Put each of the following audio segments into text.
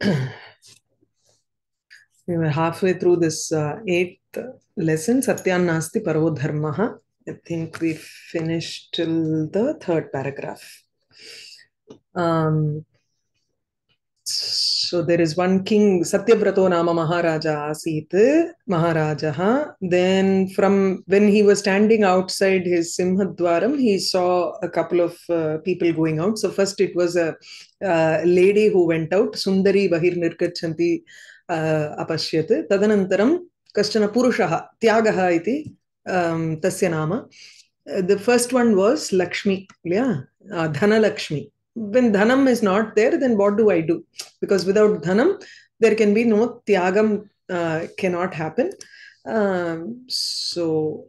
we were halfway through this uh, eighth lesson, Satyan Nasti Paro. I think we finished till the third paragraph. Um, so there is one king, Satyabrato Nama Maharaja Asit, Maharaja. Then from when he was standing outside his Simhadwaram, he saw a couple of uh, people going out. So first it was a lady who went out, Sundari Bahir Nirkachanti chanti uh, Apashyat. Tadanantaram Kashchana Purushaha, Tyagaha iti, um, tasya nama. Uh, the first one was Lakshmi, yeah, Adhana Lakshmi when dhanam is not there, then what do I do? Because without dhanam, there can be no tyagam, uh, cannot happen. Um, so,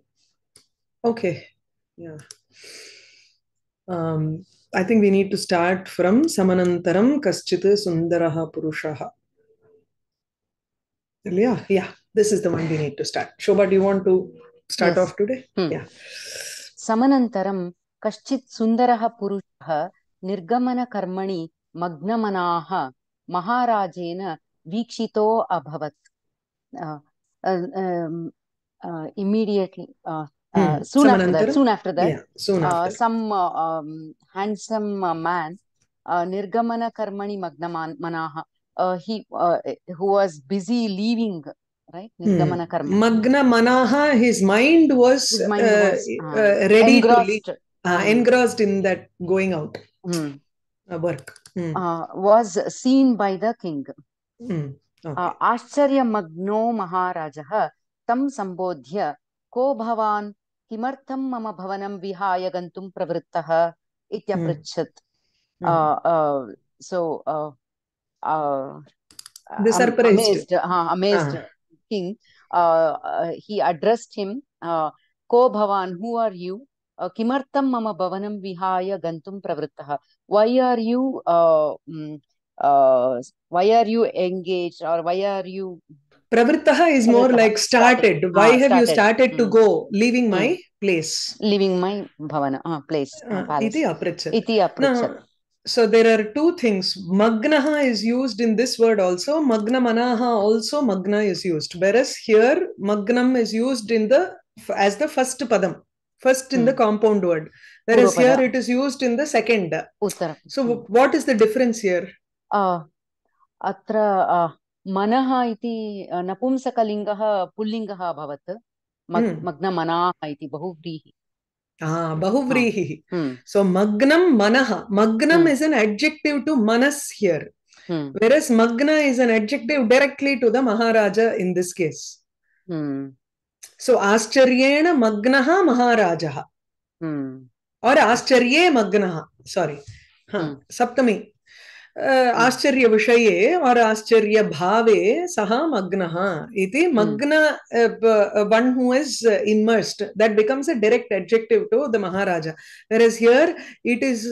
okay, yeah. Um, I think we need to start from Samanantaram Kaschita Sundaraha Purushaha. Yeah, yeah, this is the one we need to start. Shobha, do you want to start yes. off today? Hmm. Yeah. Samanantaram Kaschit Sundaraha Purushaha निर्गमन कर्मणि मग्नमनाः महाराजेन वीक्षितो अभवत्. Immediately soon after soon after that some handsome man निर्गमन कर्मणि मग्नमनाः he who was busy leaving out hmm, uh, work. Hmm. uh, was seen by the king Hmm. Uh, आश्चर्यमग्नो महाराजः तं सम्बोध्य को भवान् किमर्थं मम भवनं विहाय गन्तुं प्रवृत्तः इत्यपृच्छत् Hmm. uh, uh, so uh, uh, The am- surprised. amazed uh, amazed Why are you? Why are you why are why are you? Engage pravrittaha is more like started. Why ah, have started. you started. to hmm. go? Leaving hmm. my place. Leaving my bhavana ah, place ah, iti aprachat iti aprachat so there are two things. Magnaha is used in this word also. Magna manaha also magna is used. Whereas here magnam is used in the as the first padam. First in the Hmm. compound word. Whereas Purvapada. here it is used in the second. uttara So Hmm. what is the difference here? uh, अत्र uh, मनः इति uh, नपुंसकलिङ्गः पुल्लिङ्गः अभवत् मग् Hmm. मग्नमनाः इति बहुव्रीहि Ah, bahuvrihi. Hmm. So magnam manaha. Magnam Hmm. is an adjective to manas here. Hmm. Whereas magna is an adjective directly to the सो आश्चर्य मग्न महाराज और आश्चर्य मग्न सॉरी हाँ सप्तमी आश्चर्य विषय और आश्चर्य भाव सह मग्न मग्न one who is immersed that becomes a direct adjective to the Maharaj where is here it is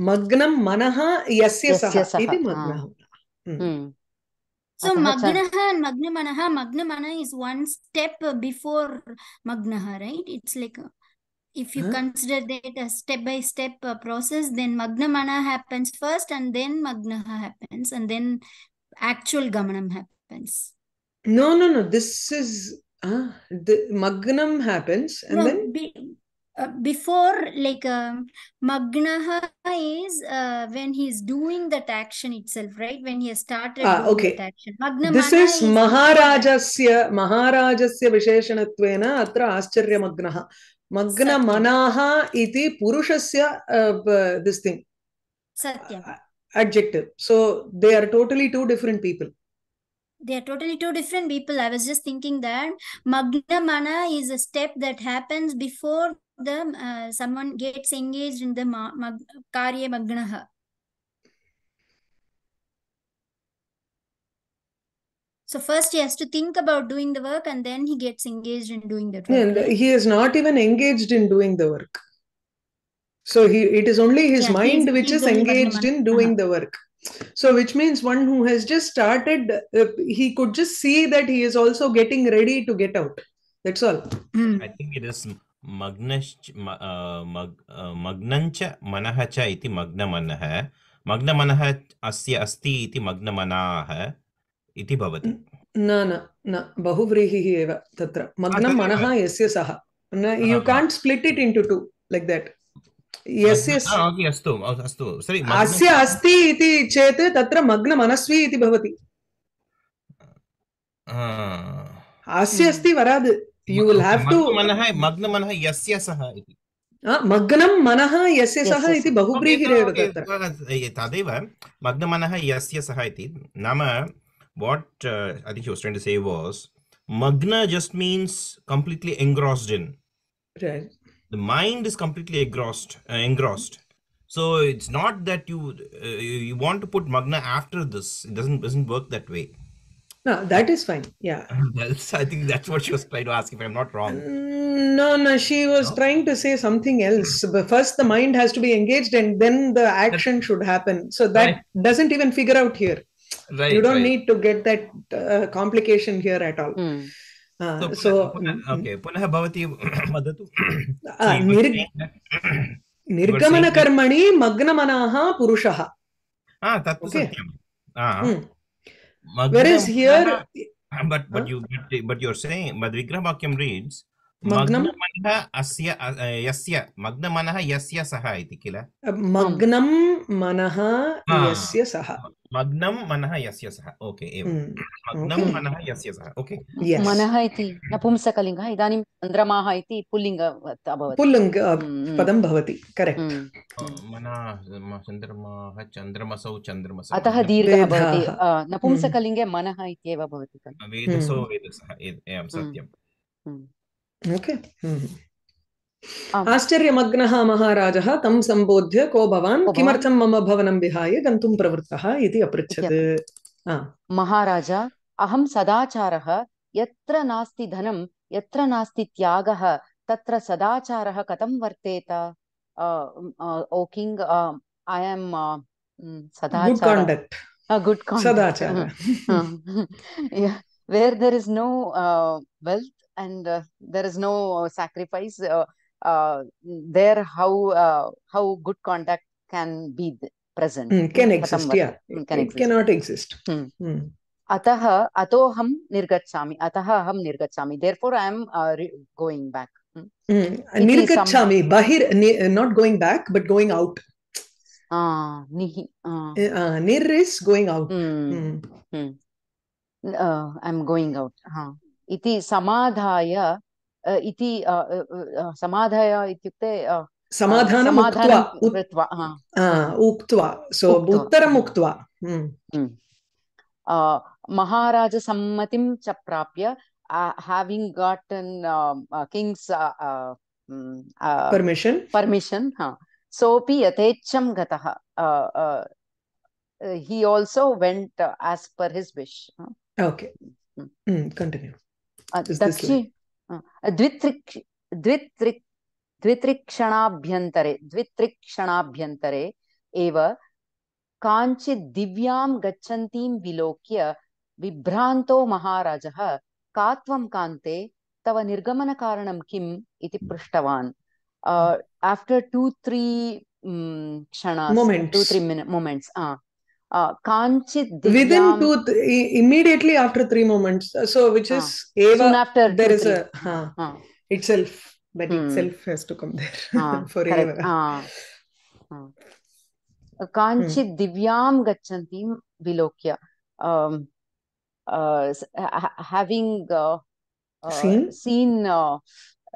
मग्न मन यस्य सह मग्न So Magnaha and Magnamanaha, Magnamana is one step before Magnaha, right? It's like uh, if you huh? consider that a step-by-step uh, process, then magnumana happens first and then Magnaha happens and then actual Gamanam happens. No, no, no. This is, uh, the Magnam happens and no, then... Be, uh, before like um, magnaha is uh, when is doing that action itself right? When he has started ah, okay. that action Magna this is, is maharajasya maharajasya visheshanatvena atra ascharya magnaha. Magna manaha iti purushasya uh, this thing. Satyam. Adjective. So they are totally two different people. They are totally two different people. I was just thinking that Magna Mana is a step that happens before the uh, someone gets engaged in the ma- mag- Karya Magnaha. So first he has to think about doing the work and then he gets engaged in doing the work. And he is not even engaged in doing the work. So he it is only his Yeah, mind which is is engaged in Magnamana. doing the work. So which means one who has just started, uh, he could just see that he is also getting ready to get out. That's all. Hmm. I think it is Uh, Magnancha Manahacha iti Magnamanah. मग्नमनः। अस्य अस्ति इति मग्नमनाः इति भवति। न न न बहुव्रीहिः एव तत्र। मग्नं मनः यस्य सः। न you can't split it into two like that यस्य मग्न- अस्तु अस्तु। सरि अस्य अस्ति इति चेत् तत्र मग्नमनस्वी इति भवति। अस्य. अस्ति वराद्। यु विल् हेव् टु मग्नमनः मग्नमनः यस्य सः इति मग्नं मनः यस्य सः यस्य इति सः। बहुव्रीहिरेव ओके, तत्र ओके, तदेव मग्नमनः यस्य सः इति नाम what I think you're trying to say was magna just means completely engrossed in Right. the mind is completely engrossed uh, engrossed so it's not that you uh, you you want to put magna after this it doesn't doesn't work that way No, that is fine. Yeah. that's i think that's what she was trying to ask if i'm not wrong Mm, No, no, she was No? trying to say something else. But first, the mind has to be engaged and then the action should happen. So that Right. doesn't even figure out here. right you don't right. need to get that uh, complication here at all. Hmm. Uh, so, so, पुनः- okay पुनः भवती वदतु uh, So you were निर्- saying that- निर्गमनकर्मणि मग्नमनाः पुरुषः ah तत्तु Okay. सत्यं ah Hmm. Magna Whereas here, Manaha- but but Huh? you but, but you're saying but vigrahavakyam reads Magnam? मग्नमनः अस्य अ- अ- यस्य मग्नमनः यस्य सः इति किल मग्नं मनः Ah. यस्य सः मग्नं मनः यस्य सः। ओके एवं। Hmm. मग्नं मनः यस्य सः। ओके मनः इति नपुंसकलिङ्गः इदानीं चन्द्रमाः इति पुल्लिङ्ग अभवत्। पुल्लिङ्ग uh, Hmm. पदं भवति करेक्ट् Hmm. मनः चन्द्रमाः चन्द्रमसौ चन्द्रमसौ। अतः दीर्घः भवति। नपुंसकलिङ्गे मनः इत्येव भवति खलु। वेदसो Hmm. वेदसः एवं सत्यं Hmm. ओके. आश्चर्यमग्नः महाराजः तं सम्बोध्य को भवान्? किमर्थं मम भवनं विहाय गन्तुं प्रवृत्तः इति अपृच्छत्। महाराज अहं सदाचारः यत्र नास्ति धनं यत्र नास्ति त्यागः तत्र सदाचारः कथं वर्तेत? ओ किङ्ग् ऐ एम् सदाचार। गुड् सदाचार। Where there is no uh, wealth and uh, there is no uh, sacrifice uh, uh, there how uh, how good contact can be present mm, can exist yeah. Hmm, can it exist. cannot exist. Mm. Mm. अतः अतोहं निर्गच्छामि अतः अहं निर्गच्छामि therefore I am going back निर्गच्छामि बहिर not going back but going out निर is going out I am going out हाँ इति समाधाय इति समाधय इत्युक्ते समाधानं कृत्वा उक्त्वा सो उत्तरम् उक्त्वा हम्म। महाराजसम्मतिं च प्राप्य having gotten king's permission permission सोऽपि यथेच्छं गतः हि। Also went as per his wish okay दक्षिण द्वित्रिक् द्वित्रिक् द्वित्रिक्षणाभ्यन्तरे द्वित्रिक्षणाभ्यन्तरे एव काञ्चित् दिव्यां गच्छन्तीं विलोक्य विभ्रान्तो महाराजः का त्वं कान्ते तव निर्गमनकारणं किम् इति पृष्टवान् आफ्टर् टु त्री क्षणास् टु. त्री मोमेण्ट्स् काञ्चित् within two th- immediately after three moments uh, so which Ah. is eva soon after there two, is three. a huh, Ah. itself that Hmm. itself has to come there Ah, forever correct. Ah, ah. काञ्चित् दिव्यां गच्छन्तीं विलोक्य um, uh, s- having uh, uh, Seen? seen uh,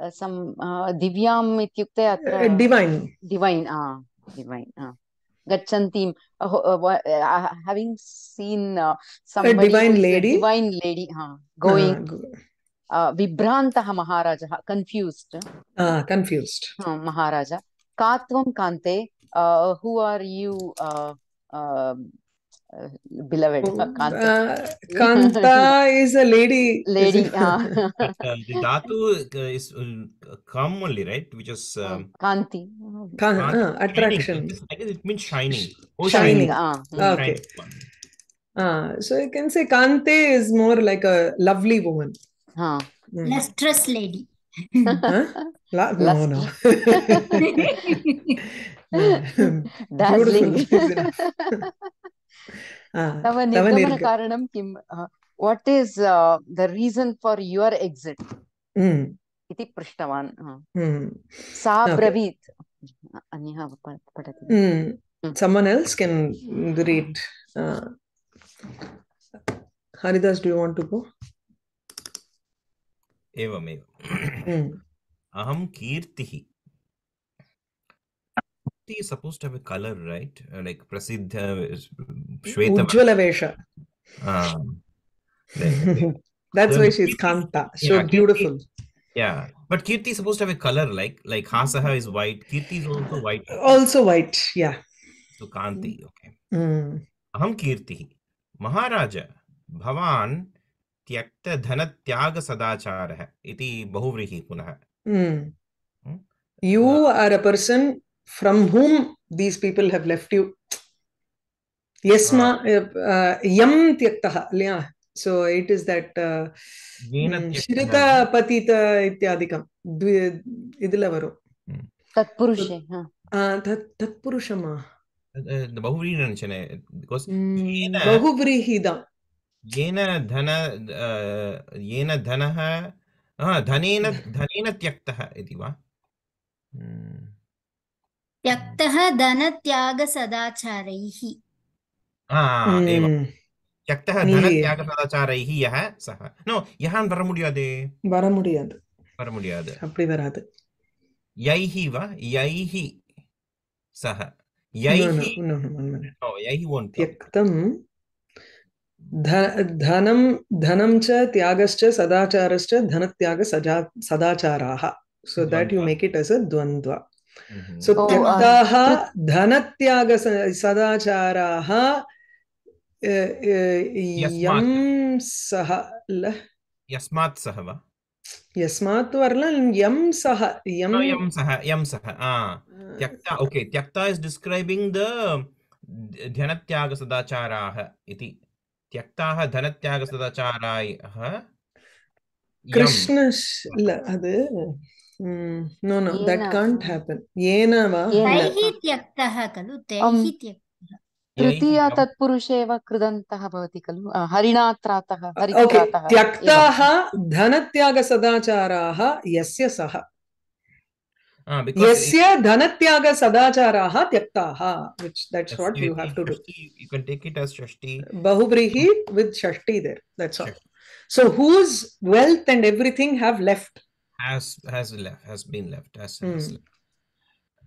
uh, some uh, दिव्याम् इत्युक्ते Uh, अत्र divine divine ah ah uh, uh, uh, having seen uh, somebody divine who a lady. divine lady huh, going uh, go- uh, विभ्रान्तः महाराजः confused uh, confused हाँ, महाराज का त्वं कान्ते uh, who are you beloved oh, Kanta. Uh, Kanta is a lady. Lady. Uh. the dhatu is uh, kam only, right? Which is um, Kanti. Uh, Kanti. attraction. I guess it means shining. Oh, shining. shining. Ah. Hmm. ah okay. Uh, so you can say Kante is more like a lovely woman. Huh. Mm. Lustrous lady. huh? La- no, no. Dazzling. Ah, तव तव निर्गमन कारणं किम् what is the reason for your exit Mm, इति पृष्टवान् mm, सा ब्रवीत् अन्यः पठति mm. Mm. Someone else can read. Uh, Haridas, do you want to go? एवमेव Mm. अहं कीर्तिः कीर्ति is supposed to have a color right Uh, like प्रसिद्ध श्वेत Ujjwala Vesha. Ah, right. That's Then why she's Kanta. So yeah, Kirti- beautiful. yeah but kirti is supposed to have a color like like hasaha is white kirti is also white Also white. Yeah. so kanti okay Mm. अहं कीर्तिः महाराज भवान् त्यक्तधनत्यागसदाचारः इति बहुव्रीहि पुनः Mm. Hmm? You are a person from whom these people have left you. Yasma uh, yam tyaktaha. Yeah. So it is that uh, mm, Shirita Patita ityadikam. Idila varum. तत्पुरुषे Ah, tat tatpurushama. Uh, बहुव्रीहिरञ्चने because Mm, येन धन uh, येन धनः ah, धनेन धनेन त्यक्तः इति वा Hmm. त्यक्तः धनत्यागसदाचारैः Ah, एवं Mm. त्यक्तः நீ- धनत्यागसदाचारैः यः सः नो यः வர முடியாதே வர முடியாது வர முடியாது அப்படி வராது यैः वा यैः सः No, यैः no, no, no, one minute. no, यैः won't come. त्यक्तं ध- धनं धनं च त्यागश्च सदाचारश्च धनत्याग सजा सदाचाराः सो देट् यु द्वन्द्व. मेक् इट् एस् अ द्वन्द्व Mhm. सो त्यक्ताः धनत्याग सदाचाराः यं सः यस्मात् सः वा यस्मात् वर्णन यं सः यं सः यं सः त्यक्ता ओके त्यक्ता इस् डिस्क्रैबिङ्ग् द धनत्याग सदाचाराः इति त्यक्ताः धनत्याग सदाचाराः Krishna no no that can't happen येन वा तैः त्यक्तः खलु तैः त्यक्तः तृतीया तत्पुरुषे कृदन्तः भवति खलु हरिणात्रातः हरित्रातः त्यक्ताः धनत्यागसदाचाराः यस्य सः यस्य धनत्यागसदाचाराः त्यक्ताः which that's what you have to do you can take it as षष्टि बहुव्रीहि वित् षष्टि there that's all so whose wealth and everything have left has has left has been left has, mm. has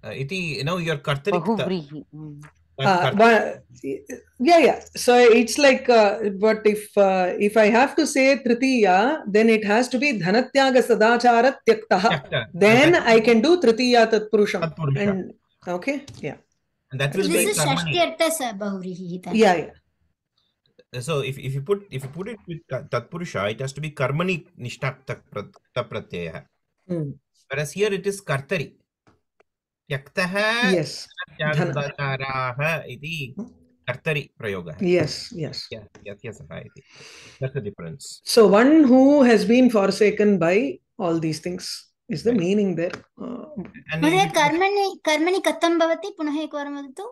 uh, iti you know your kartarikta hmm. uh, but, yeah yeah. So it's like uh, but if uh, if i have to say tritiya then it has to be dhanatyaga sadachara tyaktaha. Then i can do tritiya tatpurusham. Tatpurusha. and okay yeah. And that will this be is shashti artha sabahurihi yeah yeah. So if, if you put if you put it with ta- tatpurusha, it has to be karmani nishtakta pratyaya. Hmm. Whereas here it is kartari. Tyaktah yes त्यागसदाचाराः इति कर्तरि प्रयोगः yes yes यस्य iti. That's the difference. so one who has been forsaken by all these things is the Right. meaning there uh, And महोदय कर्मणि कर्मणि कथं भवति पुनः एकवारं वदतु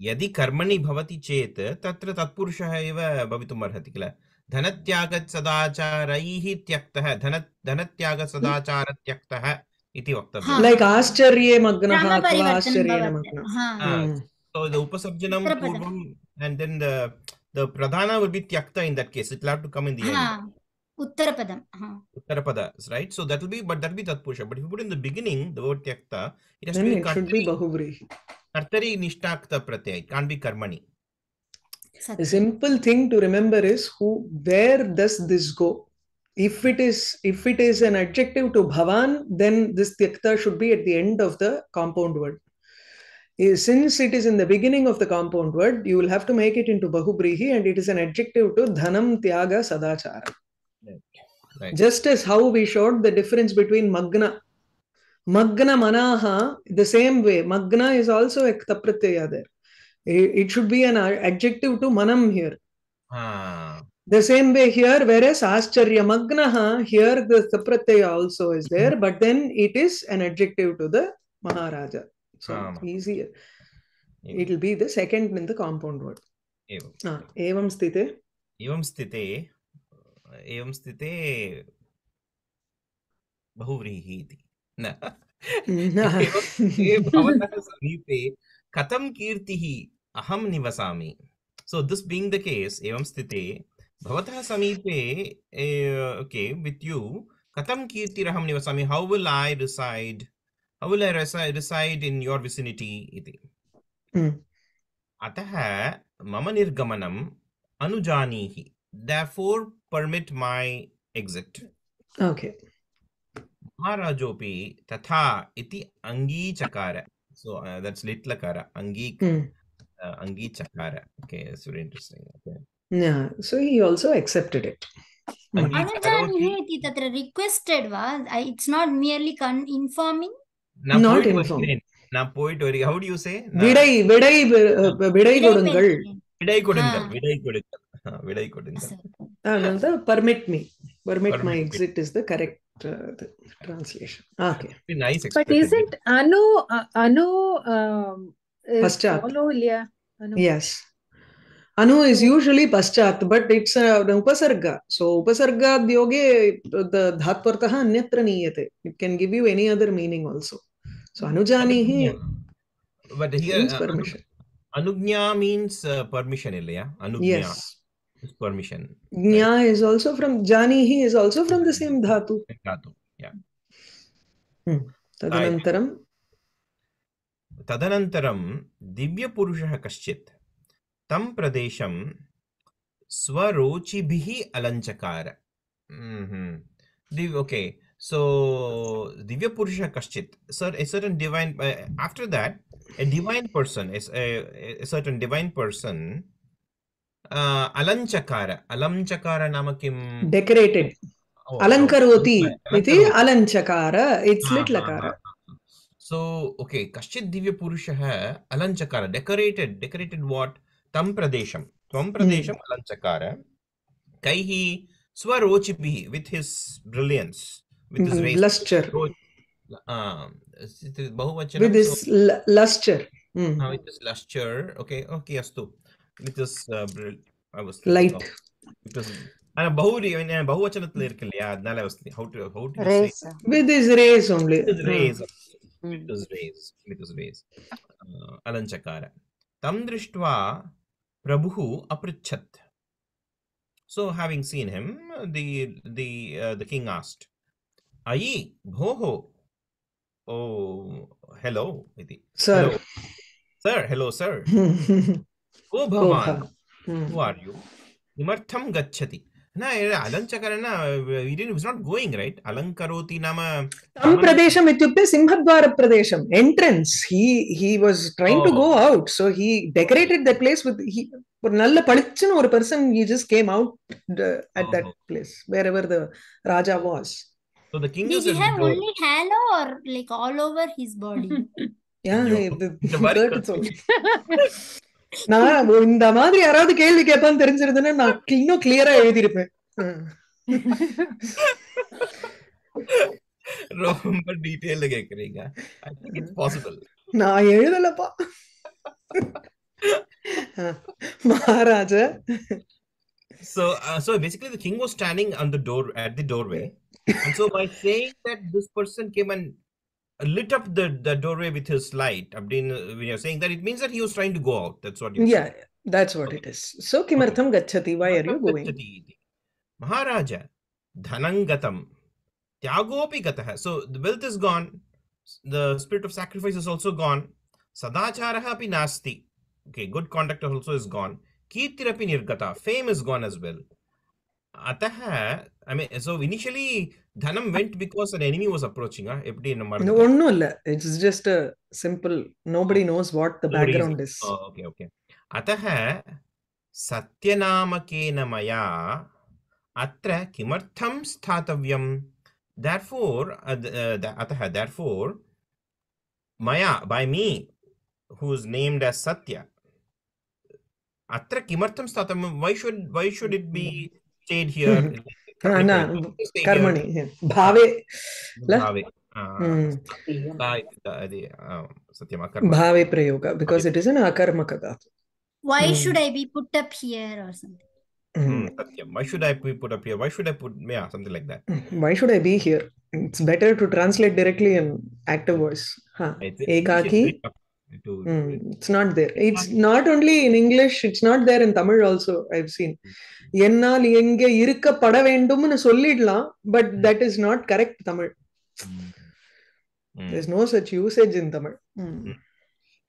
यदि कर्मणि भवति चेत् तत्र तत्पुरुषः एव भवितुम् अर्हति किल धनत्यागसदाचारैः त्यक्तः धन धनत्यागसदाचारत्यक्तः इति वक्तव्यम् हा. like आश्चर्ये मग्नः अथवा भवति मग्नः हा Ah, Hmm. so the upasabjanam Uttarapad. purvam and then the the pradhana will be tyakta in that case. It will have to come in the हा end. उत्तरपदं हा Uttarapada, right? So that will be, but that will be tatpurusha. But if you put in the beginning the word tyakta, it has then to be it should be kartari, bahuvrihi kartari nishtakta pratyay. It can't be karmani. The simple thing to remember is who where does this go? If it is if it is an adjective to bhavan, then this tyakta should be at the end of the compound word. Eh, Since it is in the beginning of the compound word, you will have to make it into bahubrihi and it is an adjective to dhanam tyaga sadachara. Right. Right. Just as how we showed the difference between magna. Magna manaha, the same way, magna is also a ktapratyaya there. It should be an adjective to manam here. Ah, The same way here, whereas Ascharya Magnaha, here the Sapratyaya also is there, mm -hmm. but then it is an adjective to the Maharaja. So Ama. easier. एवम् It will be the second in the compound word. एवम् Ah, evam sthite. एवं स्थिते एवं स्थिते बहुव्रीहि इति एवं स्थिते भवतः समीपे कथं कीर्तिः अहं निवसामि? So this being the case एवं स्थिते भवतः समीपे ओके वित् यू कथं कीर्तिरहं निवसामि? How will I reside how will I reside in your vicinity इति। Hmm. अतः मम निर्गमनम् अनुजानीहि। Therefore permit my exit. Okay. महाराजोऽपि तथा इति अङ्गीचकार so uh, that's litlakara angi Hmm. uh, angichakara okay that's very interesting okay Yeah. So he also accepted it. Hmm. अनुजानीहि इति तत्र रिक्वेस्टेड् वा it's not मियर्लि कन् इन्फार्मिंग now Not poet informed. வருகிறேன் நான் போயிட்டு வருகிறேன் how do you say நான் விடை விடை வி- விடை கொடுங்கள் விடை கொடுங்கள் ஆ. விடை கொடுங்கள் ஆ, விடை கொடுங்கள் அதாவது permit me permit my Permit me. Exit is the correct translation. Okay. nice. But isn't Anu uh, Anu um, Paschat? Yes. Anu is usually paschat, but it's uh, an upasarga. So upasarga yoge the dhatvartaha anyatra niyate. It can give you any other meaning also. So anujanihi. But here, uh, means permission. Anugnya means uh, permission, Ilya. Anugnya. Yes. Is permission Jna is also from janihi is also from the same dhatu. dhatu yeah Hmm. Tadanantaram तदनन्तरं दिव्यपुरुषः कश्चित् तं प्रदेशं स्वरोचिभिः अलञ्चकार okay so दिव्यपुरुषः कश्चित् sir a certain divine uh, after that a divine person is a, a uh, alanchakara alanchakara नाम किं. Oh, oh. It's Ah, little ah, akara. ah, ah. So, okay, कश्चित् दिव्यपुरुषः अलञ्चकार डेकोरेटेड् डेकोरेटेड् what तं प्रदेशं त्वं प्रदेशम् अलञ्चकार कैः स्वरोचिभिः with his brilliance with his Luster. बहुवचनं With this l- luster. Hmm. With his lustre okay okay अस्तु which is uh, brilliant. I was light. It was and Bahu and Bahuvachanathil irukilla adnala I was how to how to raise. say with his rays only. With his rays with his rays with his rays raise. Uh, Alanchakara. Tam drishtva Prabhu aprichat. So having seen him, the the uh, the king asked, "Ayi bhoho, oh hello, iti. sir, hello. sir, hello, sir." को Oh, भवान् ha. Hmm. who are you किमर्थं गच्छति न अलञ्चकार न it was not going right अलङ्करोति नाम Tam Pradesham ityukte Simhadwara Pradesham. Entrance. He he was trying to go Oh. out. So he decorated that place with he ஒரு நல்ல பளிச்சுன்னு ஒரு person he just came out uh, at that Oh. place wherever the Raja was. so the king Did is he at the have door. only halo or like all over his body? Yeah, ஐயோ, the இந்த மாதிரி bird சொல்லு. நான் இந்த மாதிரி யாராவது கேள்வி கேட்பான்னு தெரிஞ்சிருந்தேன்னா நான் இன்னும் கிளியரா எழுதியிருப்பேன். ரொம்ப டீடைல்ல கேக்குறீங்க ஐ திங்க் இட்ஸ் பாசிபிள் நான் எழுதலப்பா Maharaja so uh, so basically the king was standing on the door at the doorway and so by saying that this person came and lit up the, the doorway with his light, Abdin, when you're saying that, it means that he was trying to go out. That's what you Yeah, saying. that's what okay. it is. So, Kimartham okay. Gachati, why are you going? Maharaja, Dhanangatam, Tyagopi Gataha. So, the wealth is gone, the spirit of sacrifice is also gone. Sadacharaha api nasti. Okay, good conduct also is gone. Kirtirapi nirgata. Fame is gone as well. अतः I mean so initially धनं went because an enemy was approaching ah எப்படி என்ன No, மறந்துட்டேன். ஒண்ணும் இல்ல. It's just a simple. Nobody knows what the Nobody is- background is. Oh, okay, okay. अतः सत्यनामकेन मया अत्र किमर्थं स्थातव्यं therefore uh, th- uh, th- अतः therefore मया by me who is named as Satya अत्र किमर्थं स्थातं why should why should it be stayed here Hmm. ता- इति, आ, सत्यम् अकर्मणि भावे प्रयोग because it is an akarmaka dhatu Why Hmm. should I be put up here or something? Hmm. Hmm. Why should I be put up here? Why should I put yeah something like that? Why should I be here? It's better to translate directly in active voice. Huh. It's- to mm, it's not there it's not only in english it's not there in tamil also i've seen என்னால் எங்க இருக்கப்பட வேண்டும்னு சொல்லிடலாம் but that is not correct Tamil there's no such usage in tamil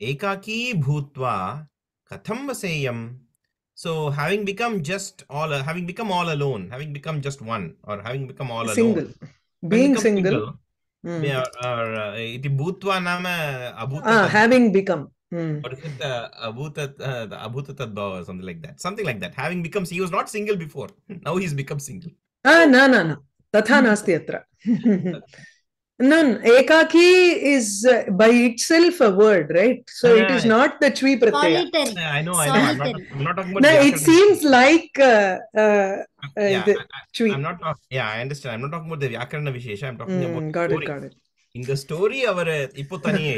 ekaki bhutva katham vaseyam so having become just all having become all alone having become just one or having become all single. alone Single. being single, single Hmm. yeah, or uh, इति भूत्वा नाम अभूत Ah, having become. Hmm. What is it? Uh, abhuta, uh, the abhuta tadbhava or something like that. Something like that. Having become, he was not single before. Now he's become single. Ah, no, no, no. तथा नास्ति अत्र. No, ekaki is uh, by itself a word, right? So yeah, it is yeah. not the chwi pratyaya. Yeah, I know, Solitary. I know. I'm not, I'm not talking about. No, it seems like uh, uh, yeah, the chwi. I'm not. Talk, yeah, I understand. I'm not talking about the vyakarana vishesha. I'm talking mm, about. Got story. it. Got it. in the இந்த story அவர் இப்போ தனியே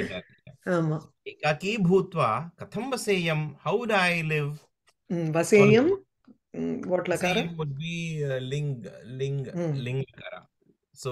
ஆமா ஏகாக்கி பூத்வா கதம் வசேயம் how to I live வசேயம் வாட் லகாரம் would be uh, ling ling mm. ling lakara so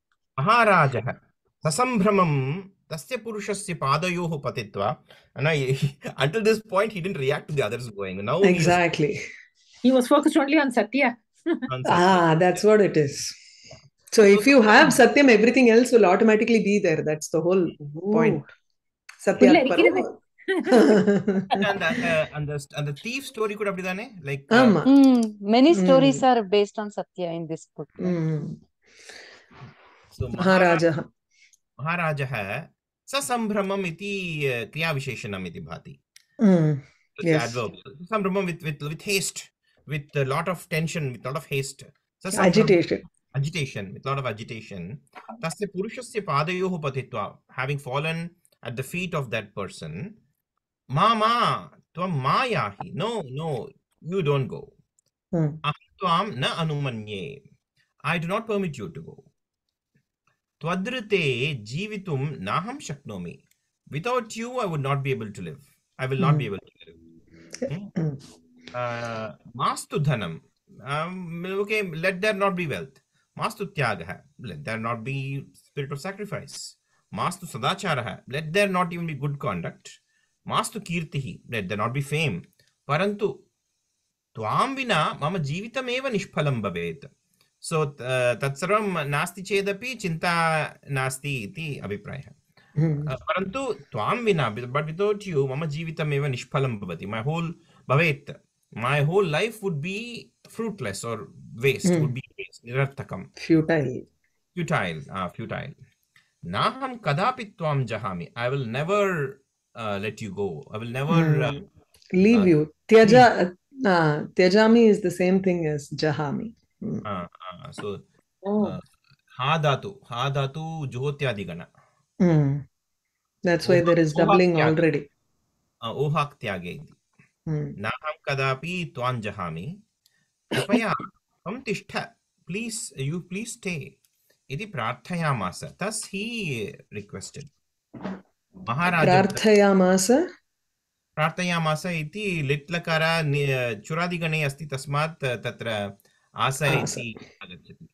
महाराजः ससम्भ्रमं तस्य पुरुषस्य पादयोः पतित्वा and I, until this point he didn't react to the others going now exactly he was focused only on satya, on satya. ah that's what it is so if you have satyam everything else will automatically be there that's the whole Ooh. point satya and, that, uh, and, the, and the thief story could have been like uh, mm, many stories mm. are based on satya in this book right? mm. So महाराजः महाराजः ससम्भ्रमम् इति uh, क्रियाविशेषणम् इति भाति Mm. Haste, with a lot of tension, with a lot of haste. Sasambramam- agitation agitation, with a lot of agitation. Tasya purushasya padayoho patitva, having fallen at the feet of that person. Mama, tvam mayahi. No, no, you don't go. Hmm. Aham tvam na anumanye. I do not permit you to go. Twadrite jivitum naham shaknomi. Without you, I would not be able to live. I will not Hmm. be able to live. Hmm? Mm. Uh, mastu dhanam. Um, okay, let there not be wealth. Mastu tyagah. Let there not be spirit of sacrifice. Mastu sadacharah. Let there not even be good conduct. Mastu kirtihi. Let there not be fame. Parantu त्वां विना मम जीवितमेव निष्फलं भवेत् सो तत्सर्वं नास्ति चेदपि चिन्ता नास्ति इति अभिप्रायः. Uh, परन्तु त्वां विना बट् वितौट् यू मम जीवितमेव निष्फलं भवति। मै होल् भवेत्। My whole life would be fruitless or waste Hmm. Would be निरर्थकं futile futile futile नाहं कदापि त्वां जहामि। I will never let you go I will never Mm. leave you. tyaja uh, tyajami is the same thing that's why there is doubling already. ऊहाक् त्यागे इति. नाहं कदापि त्वां जहामि कृपया त्वं तिष्ठ प्लीस् यू प्लीस् स्टे इति प्रार्थयामास तस् ही रिक्वेस्टेड् महाराज प्रार्थयामास प्रार्थयामास इति लिट्लकार चुरादिगणे अस्ति तस्मात् तत्र आस आस। इति आगच्छति.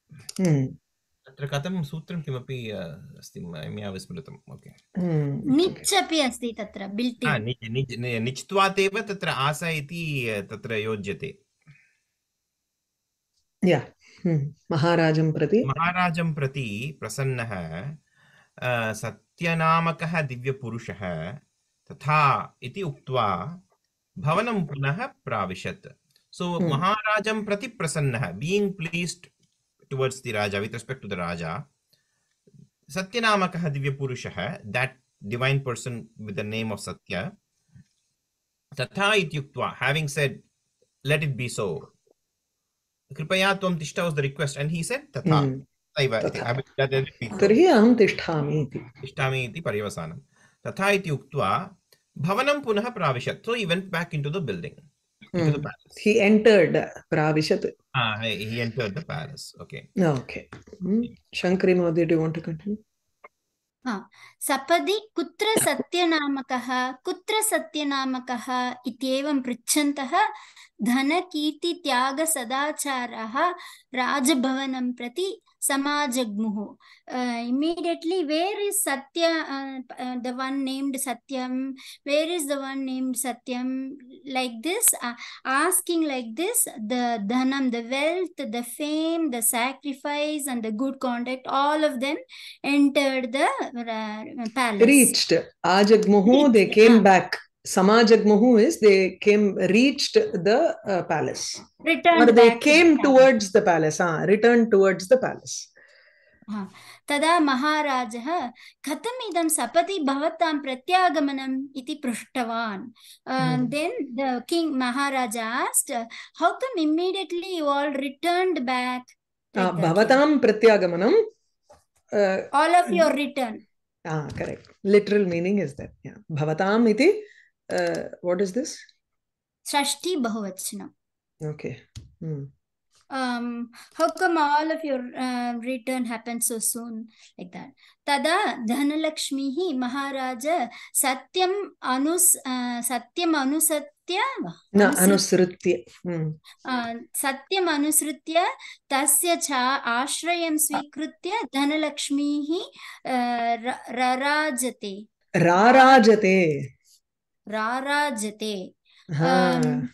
तत्र कथं सूत्रं किमपि अस्ति मया विस्मृतम् ओके Mm. निच् अपि अस्ति तत्र बिल्ट् हा, निच्त्वात् एव तत्र आस इति तत्र योज्यते Mm. महाराजं प्रति महाराजं प्रति प्रसन्नः सत्यनामकः दिव्यपुरुषः तथा इति उक्त्वा भवनं पुनः प्राविशत् so Hmm. महाराजं प्रति प्रसन्नः being pleased towards the raja with respect to the raja सत्यनामकः दिव्यपुरुषः that divine person with the name of satya तथा इत्युक्त्वा having said let it be so कृपया त्वं तिष्ठ was the request and he said Hmm. so. तर्हि अहं तिष्ठामि इति तिष्ठामि इति पर्यवसानं तथा इति उक्त्वा भवनं पुनः प्राविशत् so he went back into the building into the Hmm. palace he entered pravishat ah, he entered the palace okay okay Hmm. shankari mohoday do you want to continue सपदि कुत्र सत्यनामकः कुत्र सत्यनामकः इत्येवं पृच्छन्तः धन कीर्ति त्याग सदाचार राजभवन प्रति समाजग्मु इमीडियटली वेर इज़ सत्य द वन सत्यम where is the one Satyam like this asking like this the Dhanam the wealth the fame the sacrifice and the good conduct all of them entered the palace reached आज मुहू they came back samajagmuhu is they came reached the uh, palace returned or they came towards the palace ah returned towards the palace हा, तदा महाराजः कथम् इदं सपदि भवतां प्रत्यागमनम् इति पृष्टवान् Hmm. Then the king Maharaj asked how come immediately you all returned back ah bhavatam pratyagamanam uh, all of your return ah correct literal meaning is uh, what is this षष्ठी बहुवचनम् okay hmm. um how come all of your uh, return happened so soon like that tada dhanalakshmihi maharaja satyam anus uh, satyam anusatya na Anusat- hmm. uh, satyam anusritya tasya cha ashrayam swikrutya uh, Um,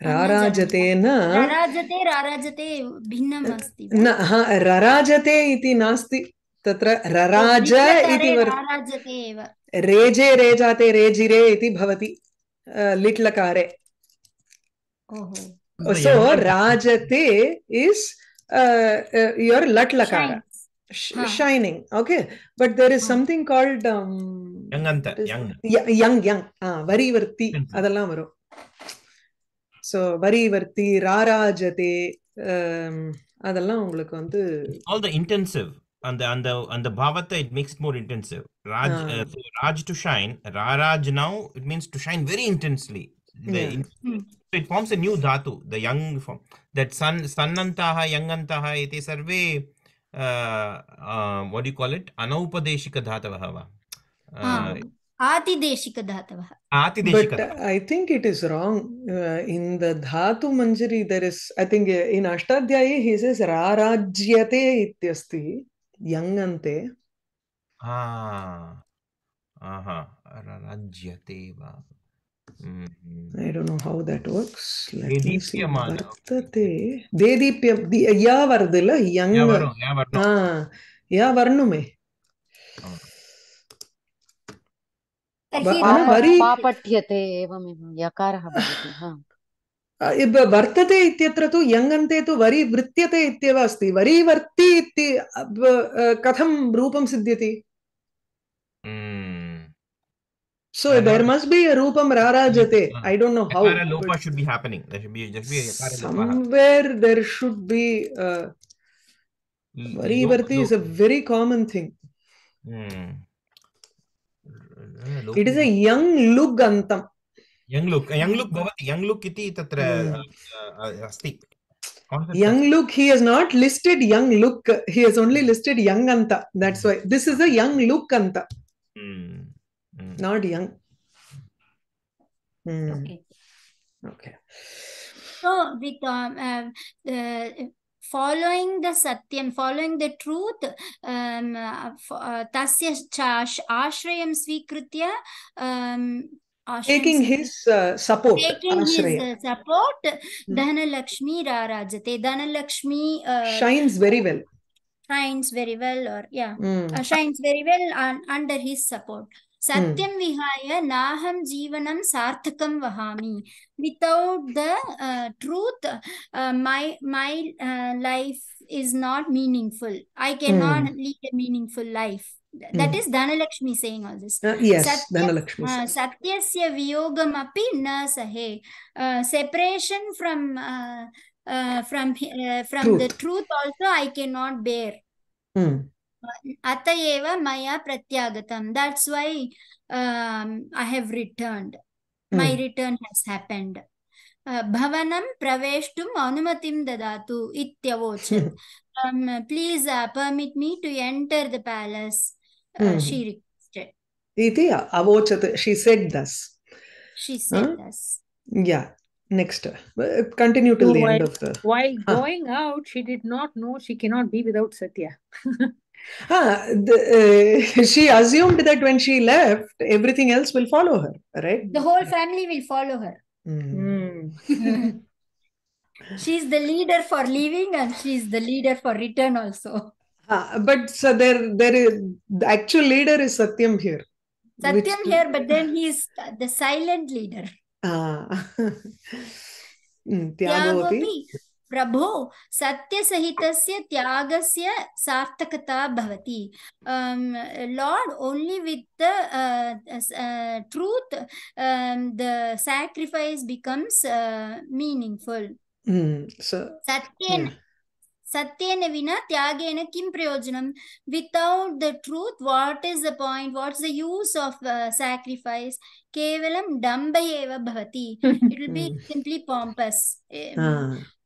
rarajate na rarajate rarajate भिन्नम् अस्ति न हा रराजते इति नास्ति तत्र रराज इति राराजते एव रेजे रेजाते रेजिरे इति भवति लिट्लकारे ओहो सो राजते इस् योर् लट्लकार sh- huh. shining okay but there is something called um young anta young young young ah varivarti அதெல்லாம் வரும் சோ வரிவர்த்தி ராராஜதே அதெல்லாம் உங்களுக்கு வந்து ஆல் தி இன்டென்சிவ் அந்த அந்த அந்த பாவத்தை இட் மேக்ஸ் மோர் இன்டென்சிவ் ராஜ் ராஜ் to shine ராராஜ் now it means to shine very intensely it forms a new धातु द यङ्ग् फार्म् दट् सन् सन्नन्ताः यङ्गन्ताः एते सर्वे uh, uh, what do you call it anaupadeshika dhatavah va हा uh, आतिदेशिकधातवः but i think it is wrong uh, in the dhatu manjari there is i think uh, in ashtadhyayi he says rarajyate ityasti young ante ah aha rajyate va Mhm. I don't know how that works let me see vartate dedipya ya vardila young yeah varum yeah varum ah ya varnume पापठ्यते एवमेव यकारः हा अ, वर्तते इत्यत्र तु यङन्ते तु वरि वृत्यते इत्येव अस्ति वरीवर्ति इति कथं रूपं सिद्ध्यति mm. So Uh, there must be रूपं राराजते Uh, I don't know how lopa should be happening. There should be there should be a somewhere there should be uh, varivarti is a very common thing Hmm. it is a young lugantam look. Young look bhavati. Young look iti tatra Hmm. uh, uh, asti. Concept young look he has not listed young look he has only listed young anta that's why this is a young look anta Hmm. Hmm. not young. Hmm. okay. Okay. So with um, uh, uh, following the satyam following the truth um, uh, f- uh, tasya cha- ashrayam svikritya um, taking his uh, support taking his ashraya uh, support dhanalakshmi rarajate. Dhanalakshmi uh, shines very well. shines very well or yeah. Mm. uh, shines very well un- under his support सत्यं विहाय नाहं जीवनं सार्थकं वहामि uh, uh, my my uh, life is not meaningful i cannot Hmm. lead a meaningful life Th- that Hmm. is dhanalakshmi saying all this Uh, yes, Satya- Dhanalakshmi. uh, satyasya viyogamapi na sahe uh, separation from uh, uh, from uh, from truth. the truth also i cannot bear Hmm. अत एव मया प्रत्यागतं that's why um, I have returned my Hmm. return has happened uh, भवनं प्रवेष्टुम् अनुमतिं ददातु इत्यवोचत् um, please uh, permit me to enter the palace uh, Hmm. she requested Iti avochat. She said thus. she said Huh? thus Yeah. Next. Uh, Continue till So the end while- of the. While Ah. going out, she did not know she cannot be without Satya. Ah, the, uh, she assumed that when she left, everything else will follow her, right? The whole family will follow her. Mm. Mm. she's the leader for leaving and she's the leader for return also. Ah, but so there, there is the actual leader is Satyam here. Satyam which... here, but then he's the silent leader. Ah. Hmm, Tyagopi. प्रभो सत्यसहितस्य त्यागस्य सार्थकता भवति lord only with the truth the uh, meaningful Hmm. So सत्येन Yeah. सत्येन विना त्यागेन किं प्रयोजनं without the truth what is the point what's the use of sacrifice केवलं डम्ब एव भवति it will be. Simply pompous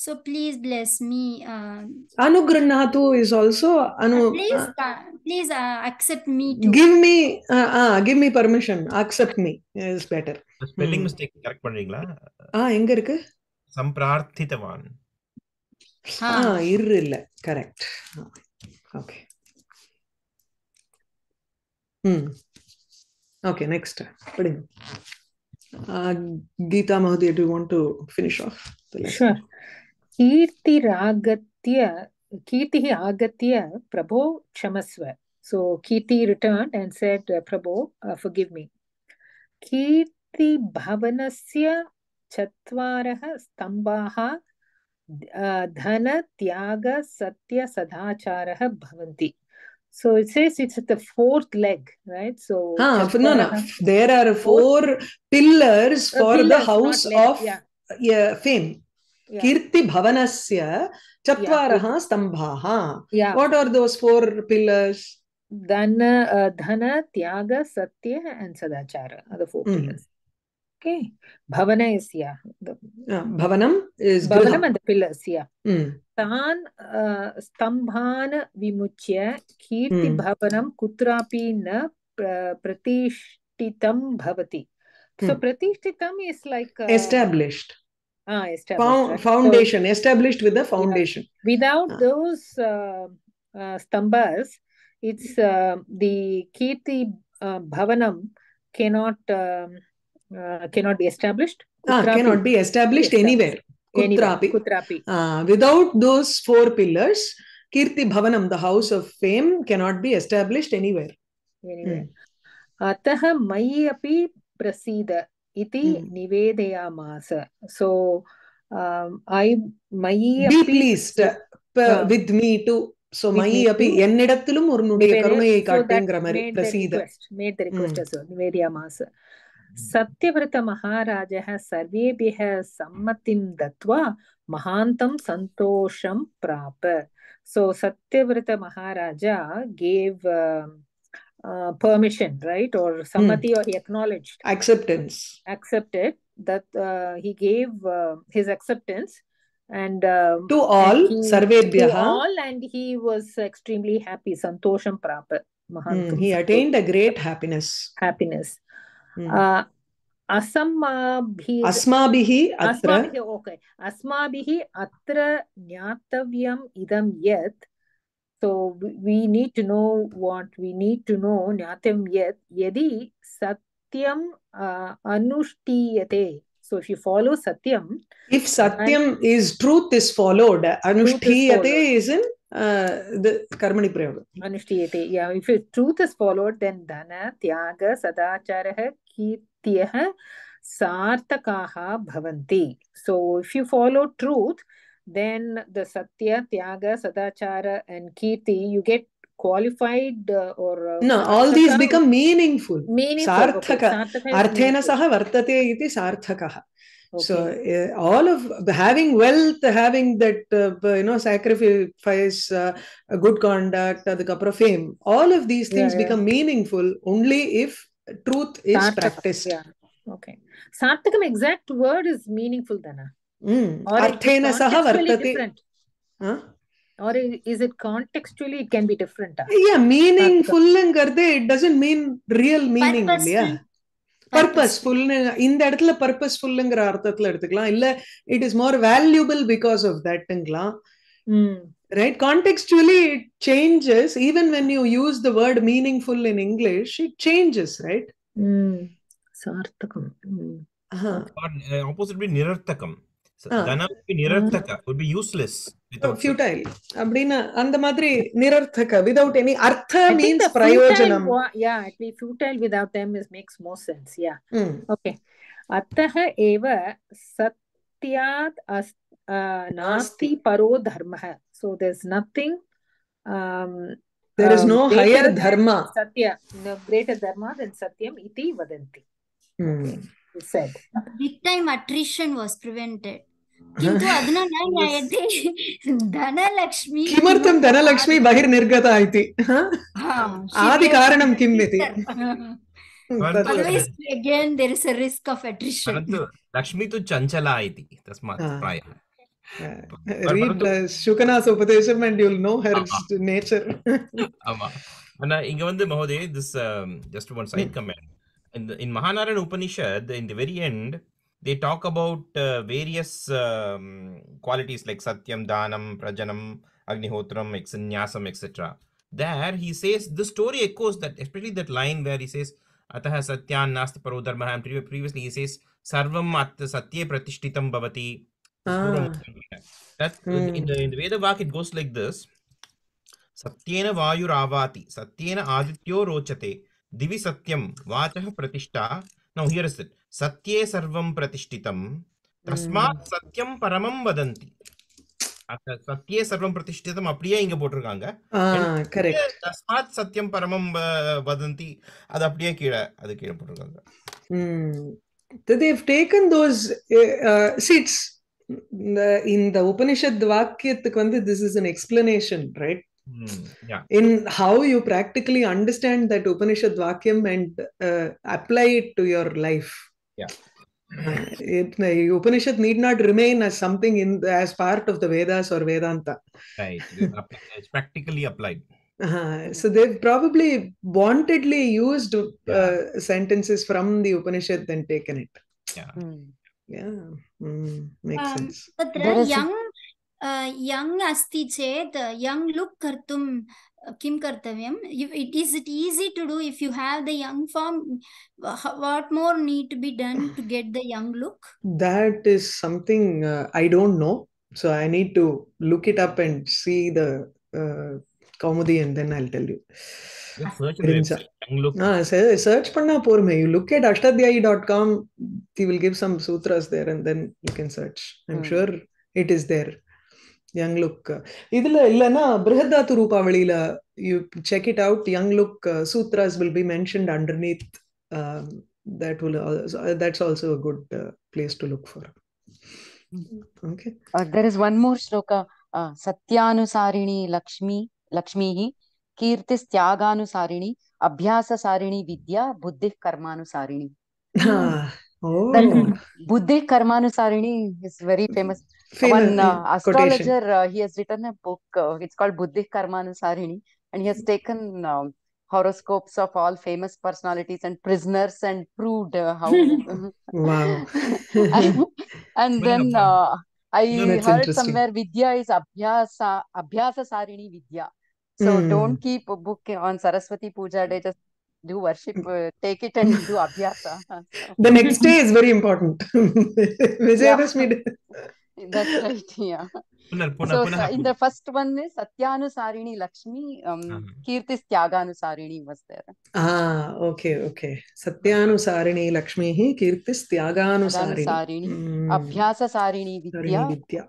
So please bless me. Uh, Anugranatu is also anu. please, uh, please uh, accept me. Too. Give me, uh, uh, give me permission. Accept me is better. Spelling mistake correct பண்றீங்களா ஆ எங்க இருக்கு சம்பிரார்த்திதவான் ஆ இரு இல்ல correct okay ம் okay next படிங்க Geetha Mahodaya do want to finish off sure कीर्तिरागत्य कीर्तिः आगत्य प्रभो क्षमस्व so Kirti returned and said uh, Prabhu uh, forgive me चत्वारः स्तम्भाः uh, धन त्याग सत्य सदाचारः भवन्ति so it says it's at the fourth leg right so ah no no there are four pillars uh, for the house of yeah, yeah, fame yeah, कीर्ति भवनस्य चत्वारः स्तम्भाः yeah. those four pillars Dhan, uh, Dhana, Tyaga, Satya, and Sadachara are the four Mm. pillars. Okay. Bhavana is, yeah. The uh, bhavanam is Bhavanam and the pillars, yeah. mm. Tan uh, Stambhan Vimuchya Kirti Mm. Bhavanam Kutrapi na pra- Pratishtitam Bhavati. So ah. Found, right? So established with the foundation yeah. without Ah. those uh, uh, stambhas, it's uh, the Kirti uh, Bhavanam cannot um, uh, cannot be established. ah, cannot be established Yes, anywhere anywhere. kutrapi Kutrapi. Ah, without those four pillars kirti bhavanam the house of fame cannot be established anywhere Anyway. अतः मयि अपि प्रसीद इति Hmm. निवेदयामास so um, I मयि be अपि pleased uh, p- Ah. with me too so With my me Appi too. என்னிடத்திலும் உன்னுடைய நிவேத- கருணையை so that காட்டுங்கிற மாதிரி made the பிரசீத request made the request Mm. as well நிவேதயாமாஸ் सत्यव्रतमहाराजः सर्वेभ्यः सम्मतिं दत्त्वा महान्तं सन्तोषं प्राप so satyavrata maharaja gave uh, uh, permission right or sammati or he acknowledged acceptance accepted that uh, he gave uh, his acceptance and um, to all and he, to sarvebhyah all and he was extremely happy santosham prapa Hmm, mahantam he santosham, attained a great happiness happiness Hmm. uh, असम्माभिः अस्माभिः अत्र अस्माभिः okay अस्माभिः अत्र ज्ञातव्यम् इदं यत् so we need to know what we need to know. Nyatam yet yadi satyam uh, anushtiyate. So if you follow satyam, if satyam and, is truth is followed, anushtiyate is, is in uh, the karmani prayoga. Anushtiyate. Yeah. If truth is followed, then dana, tyaga, sadacharaha, kirtiyaha, sartakaha bhavanti. So if you follow truth then the satya, tyaga, sadachara, and kirti, you get qualified uh, or uh, no all these become meaningful meaningful sarthaka okay. arthena saha vartate iti sarthakaha okay. so uh, all of having wealth having that uh, you know sacrifice uh, good conduct the cup of fame all of these things yeah, yeah. become meaningful only if truth is practiced yeah. okay sarthakam exact word is meaningful dana अर्थेन सह contextually वर्तते different Huh? or i- is it contextually it can be different ah? yeah meaningfulங்கிறது it doesn't mean real meaning இல்லையா Purposeful. பர்பஸ்ஃபுல்னு இந்த இடத்துல பர்பஸ்ஃபுல்லுங்கிற அர்த்தத்துல எடுத்துக்கலாம் இல்ல it is more valuable because of தட்ங்களாம் mm. right contextually it changes even when you use the word meaningful in english it changes right Mm. Sarthakam. Mm. uh-huh. Or uh, opposite would be nirartakam. So Ah. Dhana would be nirartaka, would be useless without futile அப்படின்னு அந்த மாதிரி நிரர்த்தக without any artha I think means the futile, prayojanam wa- yeah, at least futile without them is makes more sense. Yeah. mm. Okay. अतः एव सत्यात् अस् uh, नास्ति परो धर्मः. So there's nothing um, there is um, no greater higher than dharma Satya, no greater dharma than Satyam iti vadanti. mm. He said. big time attrition was prevented किन्तु अधुना न ज्ञायते धनलक्ष्मी किमर्थं धनलक्ष्मी बहिर्निर्गता इति हा? आदिकारणं किम् इति परन्तु otherwise again there is a risk of attrition परन्तु लक्ष्मी तु चञ्चला इति तस्मात् Ah. प्रायः read uh, Shukana's Upadesham and you'll know her ஆமா. nature ஆமா ஆனா இங்க வந்து மகோதய this um, just one side comment in the, in Mahanarayana Upanishad in the very end they talk about uh, various um, qualities like satyam danam prajanam agnihotram exanyasam etc there he says the story echoes that especially that line where he says atah satyan nasti paro dharmah and previ- previously he says sarvam at satye pratishtitam bhavati ah. that Hmm. in the in the Veda Vak it goes like this सत्येन वायुरावाति सत्येन आदित्यो रोचते दिवि सत्यं वाचः प्रतिष्ठा Now here is it. Satye sarvam pratishtitam. Tasmat satyam paramam vadanti. சத்தியே சர்வம் பிரதிஷ்டிதம் அப்படியே இங்க போட்டிருக்காங்க. தஸ்மாத் சத்தியம் பரமம் வதந்தி. அது அப்படியே கீழே அது கீழே போட்டிருக்காங்க. they've taken those uh, uh seats இந்த உபனிஷத் வாக்கியத்துக்கு வந்து this is an explanation right Hmm, yeah. in how you practically understand that Upanishad Vakyam and uh, apply it to your life. Yeah. Uh, it, Upanishad need not remain as something in as part of the Vedas or Vedanta. Right. It's practically applied. Uh-huh. So they've probably wantedly used uh, yeah. sentences from the Upanishad and taken it. Yeah. Mm. Yeah. Mm, makes um, sense. But there are young young अस्ति चेत् young लुक् कर्तुं किं कर्तव्यं it is it easy to do if you have the young form what more need to be done to get the young look that is something I don't know so i need to look it up and see the uh, comedy and then i'll tell you search panna porme you look at ashtadhyayi.com they will give some sutras there and then you can search i'm hmm. sure it is there young look இதுல இல்லனா brihadathu ரூபாவளியில you check it out young look uh, sutras will be mentioned underneath um, that will also, that's also a good uh, place to look for. Okay. Uh, there is one more shloka. Uh, Satyanusariणी Lakshmi Lakshmihi Kirtistyaganusarini Abhyasasariणी Vidya Buddhi Karmanusarini. Ah, oh, Buddhi Karmanusarini is very famous. famous One uh, astrologer, uh, he has written a book. Uh, it's called Buddhi Karmanusarini, and he has taken um, horoscopes of all famous personalities and prisoners and proved uh, how. Wow. and, and then uh, I That's heard somewhere Vidya is Abhyasa Abhyasa Sarini Vidya. So Mm. don't keep a book on Saraswati Puja Day. Just do worship. Uh, take it and do Abhyasa. The next day is very important. Vijayadashmi day. that's right. Yeah. So, in the first one is Satyanusarini Lakshmi, um, Uh-huh. Kirtis Tyaganusarini was there. Ah, okay, okay. Satyanusarini Lakshmihi Kirtis Tyaganusarini. Tyaganusarini, Mm. Abhyasa Sarini Vidya. Sarini Vidya, Vidya.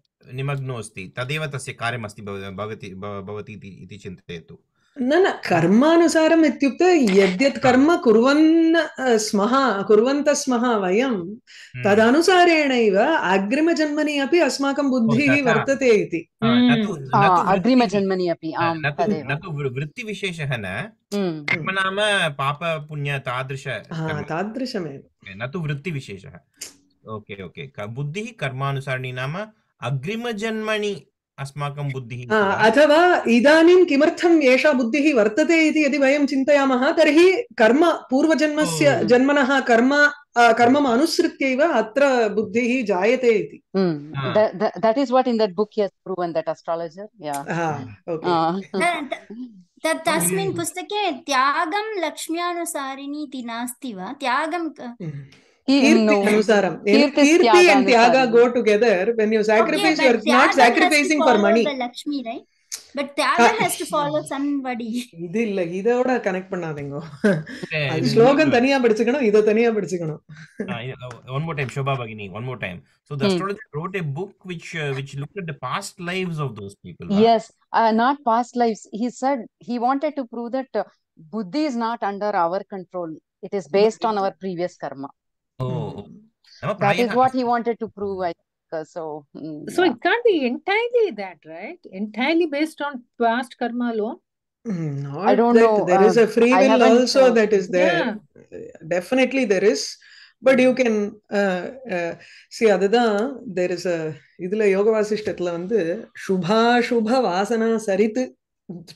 निमग्नो अस्ति तदेव तस्य कार्यमस्ति भव- भवति भव- भवति इति इति चिन्तयतु। न न कर्मानुसारम् इत्युक्ते यद्यत् कर्म कुर्वन् स्मः कुर्वन्तः स्मः वयं हम्म। तदनुसारेणैव अग्रिमजन्मनि अपि अस्माकं बुद्धिः वर्तते इति। वृत्ति- अग्रिमजन्मनि अपि न तु वृत्तिविशेषः न Mm. कर्म नाम पाप पुण्य तादृश तादृशमेव। न तु वृत्तिविशेषः। ओके ओके बुद्धिः कर्मानुसारिणी नाम अग्रिमजन्मनि अस्माकं बुद्धिः अथवा इदानीं किमर्थम् एषा बुद्धिः वर्तते इति यदि वयं चिन्तयामः तर्हि कर्म पूर्वजन्मस्य जन्मनः कर्म कर्मम् अनुसृत्यैव अत्र बुद्धिः जायते इति Mm. Ah. That, that, that is what in that book he has proven, that astrologer. Yeah. हा ओके Ah. तत् तस्मिन् पुस्तके त्यागं लक्ष्म्यानुसारिणी इति नास्ति वा त्यागं He, Kirti no. anusaram. Kirti Kirti and Tyaga Tyaga Anusarani. go together. When you sacrifice, Okay, you are but not Tyaga has to sacrificing for follow money. the Lakshmi, right? But Tyaga Ah. has to follow somebody. இது இல்ல இதோட connect பண்ணாதீங்க Eh, அது this- ஸ்லோகம் தனியா படிச்சுக்கணும் இதை தனியா படிச்சுக்கணும் Ah, yeah, uh, one more time, Shobha Bhagini, one more time. So the Hmm. astrologer wrote a book which uh, which looked at the past lives of those people. va? Yes, uh, not past lives. He said he wanted to prove that uh, Buddhi is not under our control. It is based on our previous karma. Oh, that is what he wanted to prove. I think. so. So yeah. it can't be entirely that, right? Entirely based on past karma alone. Not I don't know. There uh, is a free will also uh, that is there. Yeah. Definitely there is. But you can see அதுதான் there is a இதில் யோக வாசிஷ்டத்தில் வந்து சுபா சுப வாசனா சரித்து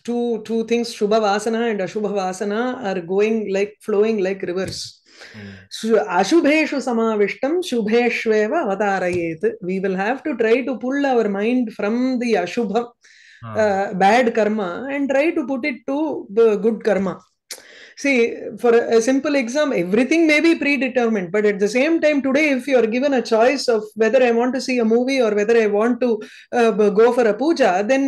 two two things சுப வாசனா அண்ட் அசுப Vasana are going like flowing like rivers ashubheshu samavishtam shubheshveva avatarayet we will have to try to pull our mind from the ashubha Ah. uh, bad karma and try to put it to the good karma see for a, simple exam everything may be predetermined but at the same time today if you are given a choice of whether i want to see a movie or whether i want to uh, go for a puja then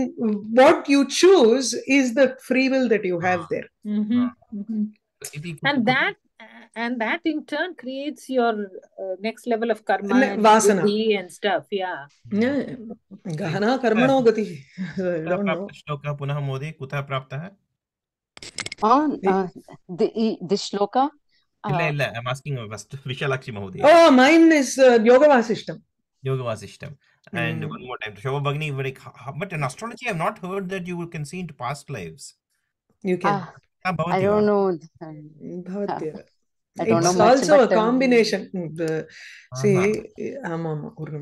what you choose is the free will that you have there Mhm, mhm. इति And that and that in turn creates your uh, next level of karma Ne- and vasana. and stuff. Yeah. Gahana karmano gati don't know प्राप्तः श्लोकः पुनः महोदय कुतः प्राप्तः uh, the, this shloka, uh, इल्ल I am asking first Vishalakshi महोदय oh mine is uh, yoga vasishtam Yogavasishtham and Hmm. one more time Shobha like h- but in astrology I have not heard that you can see into past lives you can ah, Ah, I don't know. uh, it's also combination ஆமா. ஆமா ஒரு